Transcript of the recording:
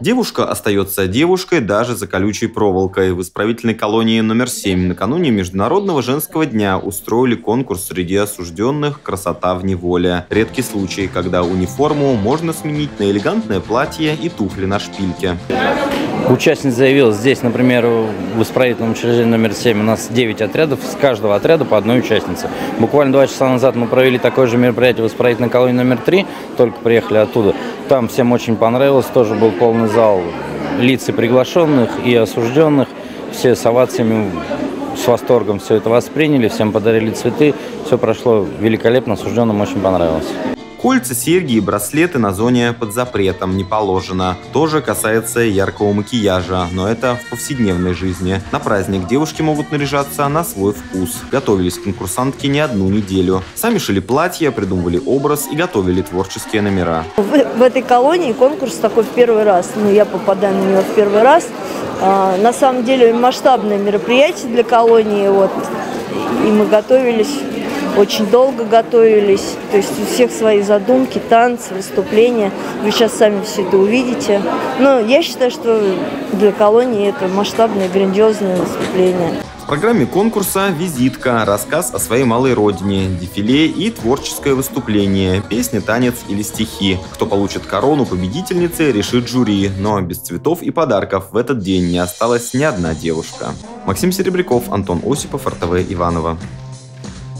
Девушка остается девушкой даже за колючей проволокой. В исправительной колонии номер 7 накануне Международного женского дня устроили конкурс среди осужденных «Красота в неволе». Редкий случай, когда униформу можно сменить на элегантное платье и туфли на шпильке. Участница заявила, здесь, например, в исправительном учреждении номер 7 у нас 9 отрядов, с каждого отряда по одной участнице. Буквально два часа назад мы провели такое же мероприятие в исправительной колонии номер 3, только приехали оттуда. Там всем очень понравилось, тоже был полный зал лиц и приглашенных, и осужденных. Все с овациями, с восторгом все это восприняли, всем подарили цветы. Все прошло великолепно, осужденным очень понравилось. Кольца, серьги и браслеты на зоне под запретом не положено. Тоже касается яркого макияжа, но это в повседневной жизни. На праздник девушки могут наряжаться на свой вкус. Готовились конкурсантки не одну неделю. Сами шили платья, придумывали образ и готовили творческие номера. В, в этой колонии конкурс такой в первый раз. Ну, я попадаю на него в первый раз. А, на самом деле масштабное мероприятие для колонии. Вот, и мы готовились очень долго готовились, то есть у всех свои задумки, танцы, выступления. Вы сейчас сами все это увидите. Но я считаю, что для колонии это масштабное, грандиозное выступление. В программе конкурса визитка, рассказ о своей малой родине, дефиле и творческое выступление, песня, танец или стихи. Кто получит корону победительницы, решит жюри, но без цветов и подарков в этот день не осталась ни одна девушка. Максим Серебряков, Антон Осипов, РТВ Иваново.